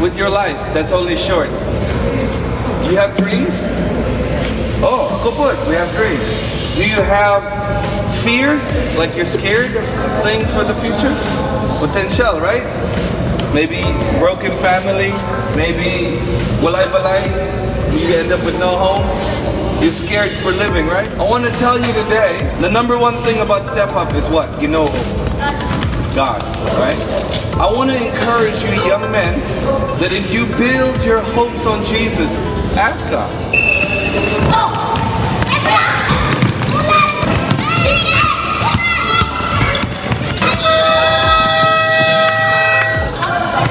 with your life that's only short? Do You have dreams? Oh, kaput, we have dreams. Do you have fears? Like you're scared of things for the future? Potential, right? Maybe broken family, maybe walay balay, you end up with no home. You're scared for living, right? I want to tell you today, the number one thing about Step Up is what? You know God, right? I want to encourage you young men that if you build your hopes on Jesus, ask God.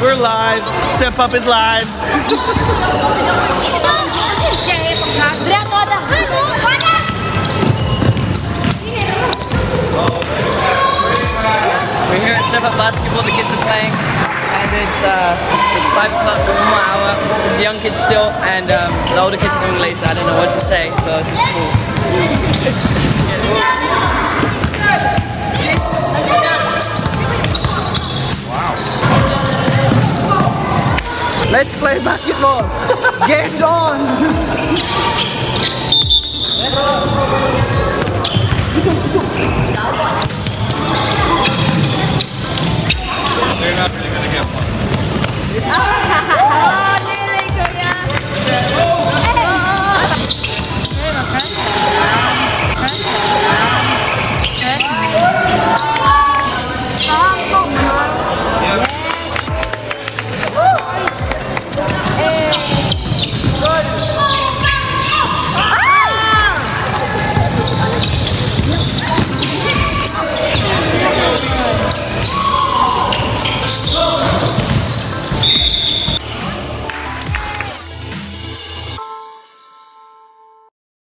We're live. Step Up is live. Here at Basketball. The kids are playing, and it's uh, it's five o'clock, one more hour. There's young kids still, and um, the older kids are coming later. I don't know what to say, so this is cool. Let's play basketball. Get on.